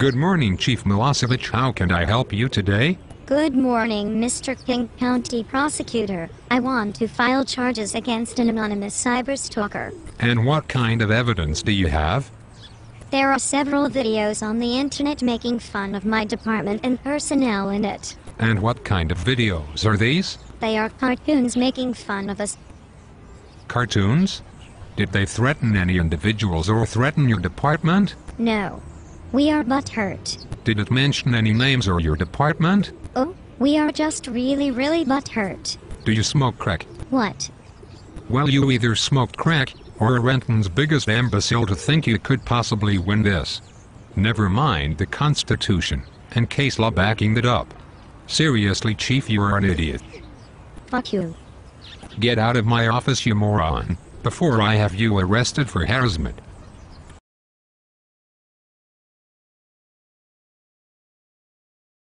Good morning, Chief Milosevich. How can I help you today? Good morning, Mr. King County Prosecutor. I want to file charges against an anonymous cyberstalker. And what kind of evidence do you have? There are several videos on the internet making fun of my department and personnel in it. And what kind of videos are these? They are cartoons making fun of us. Cartoons? Did they threaten any individuals or threaten your department? No. We are butthurt. Did it mention any names or your department? Oh, we are just really, really butthurt. Do you smoke crack? What? Well, you either smoked crack, or are Renton's biggest imbecile to think you could possibly win this. Never mind the Constitution, and case law backing it up. Seriously, Chief, you're an idiot. Fuck you. Get out of my office, you moron, before I have you arrested for harassment.